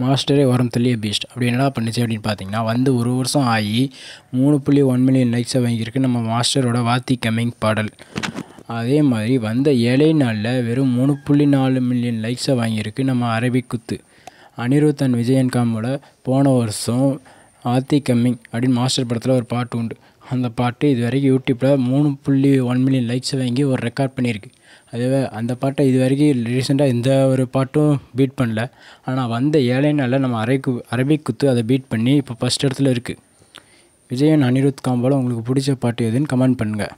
மாஸ்டரே வரம் தள்ளிய பீஸ்ட் அப்படி என்னடா பண்ணுச்சு அப்படின்னு பார்த்தீங்கன்னா வந்து ஒரு வருஷம் ஆகி மூணு புள்ளி ஒன் மில்லியன் லைக்ஸை வாங்கியிருக்கு நம்ம மாஸ்டரோட வாத்தி கம்மிங் பாடல். அதே மாதிரி வந்த ஏழை நாளில் வெறும் மூணு புள்ளி நாலு மில்லியன் லைக்ஸை வாங்கியிருக்கு நம்ம அரபிக்குத்து. அனிருத் அண்ட் விஜயன்காமோட போன வருஷம் ஆத்தி கம்மிங் அப்படின்னு மாஸ்டர் படத்தில் ஒரு பாட்டு உண்டு. அந்த பாட்டு இது வரைக்கும் யூடியூப்பில் மூணு புள்ளி ஒன் மில்லியன் லைக்ஸை வாங்கி ஒரு ரெக்கார்ட் பண்ணியிருக்கு. அதுவே அந்த பாட்டை இது வரைக்கும் ரீசெண்டாக எந்த ஒரு பாட்டும் பீட் பண்ணல. ஆனால் வந்த ஏழை நாளில் நம்ம அரைக்கு அரபிக் குத்து அதை பீட் பண்ணி இப்போ ஃபஸ்ட் இடத்துல இருக்குது விஜயன் அனிருத் காம்போல உங்களுக்கு பிடிச்ச பாட்டு எதுன்னு கமெண்ட் பண்ணுங்கள்